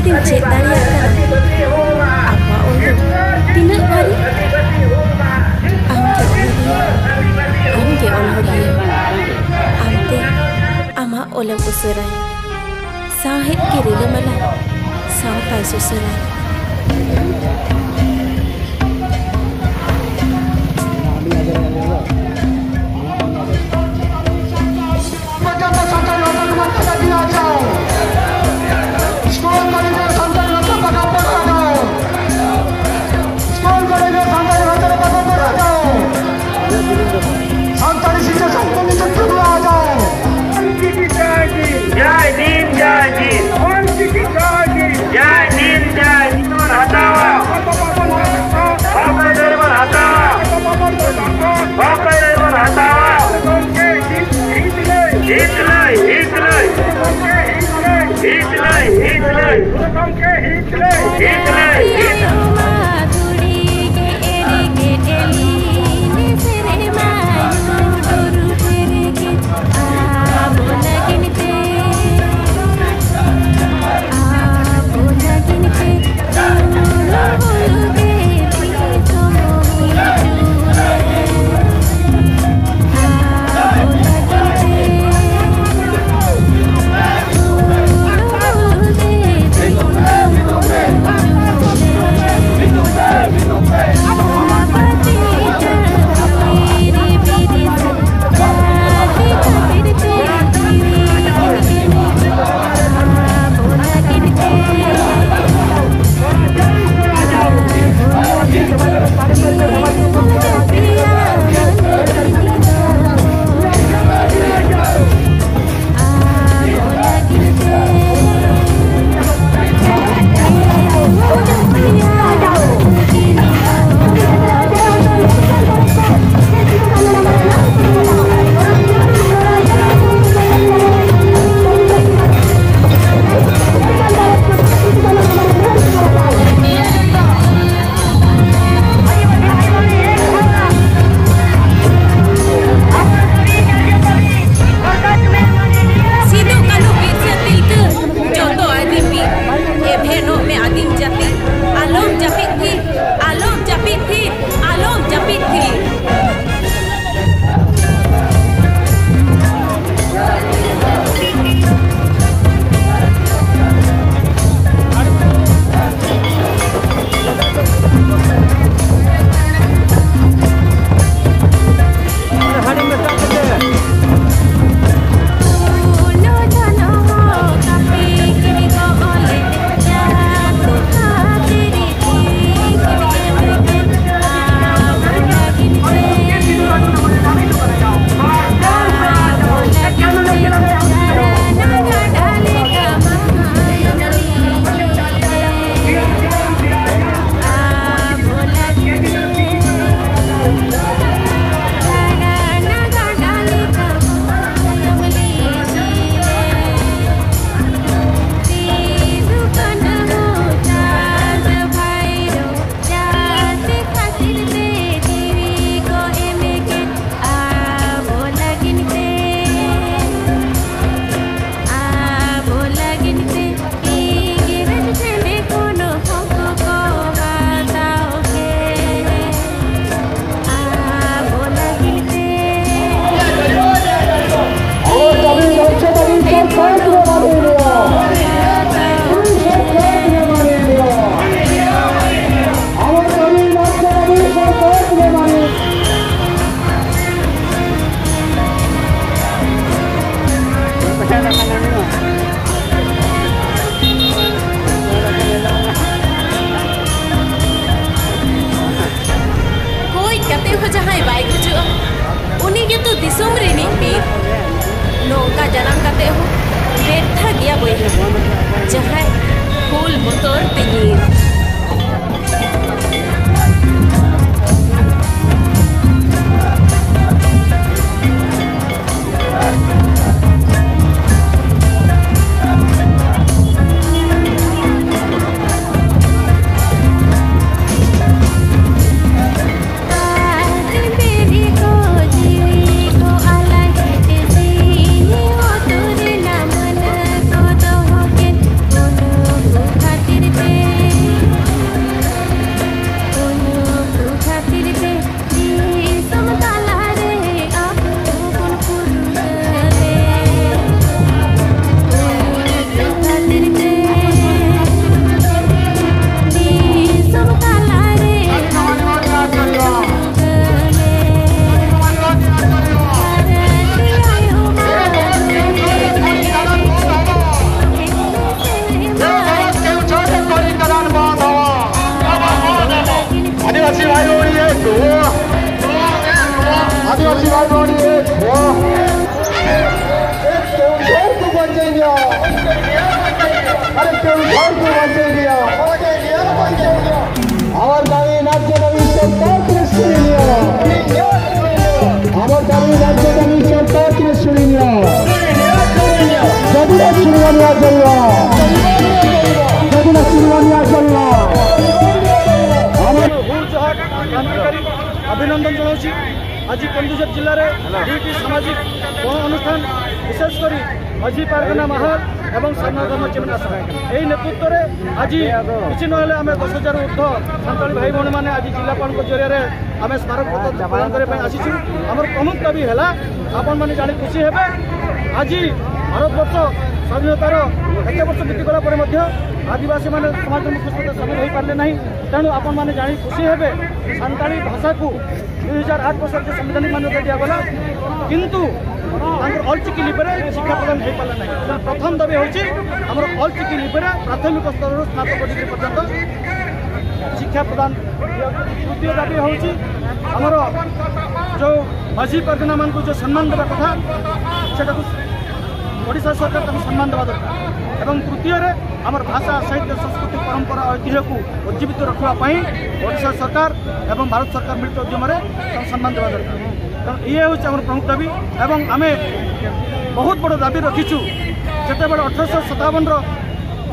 positif cek tarian apa untuk tindak hari angke oleh angke oleh amte ama oleh usurai sahib kirila mala sampai susurai Macam-macam, macam-macam, Yeah. दिसुम नौका जन्म करते गया बहिन जहाँ फूल बतौर तीर ଅଭିନନ୍ଦନ ଜଣାଉଛି ଆଜି କେନ୍ଦୁଝର ଜିଲ୍ଲାରେ ଦୁଇଟି ସାମାଜିକ ଅନୁଷ୍ଠାନ ବିଶେଷ କରି ଅଜି ପାରଗନା ମାହଲ ଏବଂ ସାମ୍ନାଧର୍ମ ଚିମନାସ ଏହି ନେତୃତ୍ୱରେ ଆଜି କିଛି ନହେଲେ ଆମେ ଦଶ ହଜାର ଉର୍ଦ୍ଧ ସାନ୍ତାଳୀ ଭାଇ ଭଉଣୀମାନେ ଆଜି ଜିଲ୍ଲାପାଳଙ୍କ ଜରିଆରେ ଆମେ ସ୍ମାରକପତ୍ର ପ୍ରଦାନ କରିବା ପାଇଁ ଆସିଛୁ ଆମର ପ୍ରମୁଖ ଦାବି ହେଲା ଆପଣମାନେ ଜାଣି ଖୁସି ହେବେ ଆଜି ভারতবর্ষ স্বাধীনতার এত বর্ষ বিতিগলা পরে মধ্য আদিবাসী মানে সমাজ মুখ্য স্রোতে সামিল হয়ে পারে না তেমন আপন মানে জাঁ খুশি হবে সাঁতাড়ি ভাষা কু দুই হাজার আট বর্ষের যে সাংবিধানিক মান্যতা দিয়াগলা কিন্তু আমার অলচিকি লিপে শিক্ষা প্রদান হয়ে পারে না প্রথম দাবি হচ্ছে আমার অলচিকি লিপে প্রাথমিক স্তরের স্নাতক ডিগ্রি পর্যন্ত শিক্ষা প্রদান তৃতীয় দাবি হচ্ছে আমার যে মসজিদ অর্গনা মানুষ যে সম্মান দেওয়া কথা সেটা ଓଡ଼ିଶା ସରକାର ତାଙ୍କୁ ସମ୍ମାନ ଦେବା ଦରକାର ଏବଂ ତୃତୀୟରେ ଆମର ଭାଷା ସାହିତ୍ୟ ସଂସ୍କୃତି ପରମ୍ପରା ଐତିହ୍ୟକୁ ଉଜ୍ଜୀବିତ ରଖିବା ପାଇଁ ଓଡ଼ିଶା ସରକାର ଏବଂ ଭାରତ ସରକାର ମିଳିତ ଉଦ୍ୟମରେ ତାଙ୍କୁ ସମ୍ମାନ ଦେବା ଦରକାର ତେଣୁ ଇଏ ହେଉଛି ଆମର ପ୍ରମୁଖ ଦାବି ଏବଂ ଆମେ ବହୁତ ବଡ଼ ଦାବି ରଖିଛୁ ଯେତେବେଳେ ଅଠରଶହ ସତାବନର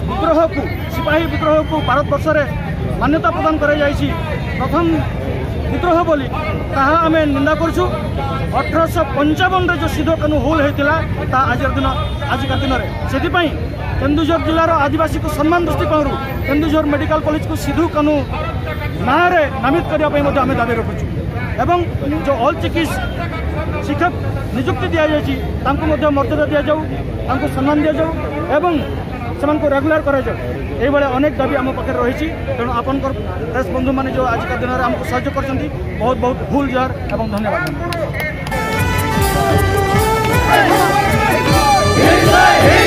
ବିଦ୍ରୋହକୁ ସିପାହୀ ବିଦ୍ରୋହକୁ ଭାରତବର୍ଷରେ ମାନ୍ୟତା ପ୍ରଦାନ କରାଯାଇଛି ପ୍ରଥମ ବିଦ୍ରୋହ ବୋଲି ତାହା ଆମେ ନିନ୍ଦା କରୁଛୁ ଅଠରଶହ ପଞ୍ଚାବନରେ ଯେଉଁ ସିଦ୍ଧ କାନୁ ହୁଲ ହୋଇଥିଲା ତାହା ଆଜିର ଦିନ ଆଜିକା ଦିନରେ ସେଥିପାଇଁ କେନ୍ଦୁଝର ଜିଲ୍ଲାର ଆଦିବାସୀକୁ ସମ୍ମାନ ଦୃଷ୍ଟିକୋଣରୁ କେନ୍ଦୁଝର ମେଡ଼ିକାଲ କଲେଜକୁ ସିଧୁ କାନୁ ନାଁରେ ନାମିତ କରିବା ପାଇଁ ମଧ୍ୟ ଆମେ ଦାବି ରଖୁଛୁ ଏବଂ ଯେଉଁ ଅଲ୍ ଚିକିତ୍ସ ଶିକ୍ଷକ ନିଯୁକ୍ତି ଦିଆଯାଇଛି ତାଙ୍କୁ ମଧ୍ୟ ମର୍ଯ୍ୟାଦା ଦିଆଯାଉ ତାଙ୍କୁ ସମ୍ମାନ ଦିଆଯାଉ ଏବଂ ସେମାନଙ୍କୁ ରେଗୁଲାର କରାଯାଉ এইভাবে অনেক দাবি আমার পাখে রয়েছে তেমন আপনার প্রেস বন্ধু মানে যে আজকের দিনের আমাকে সাহায্য করছেন বহু বহু ভুল জোহার এবং ধন্যবাদ Hey!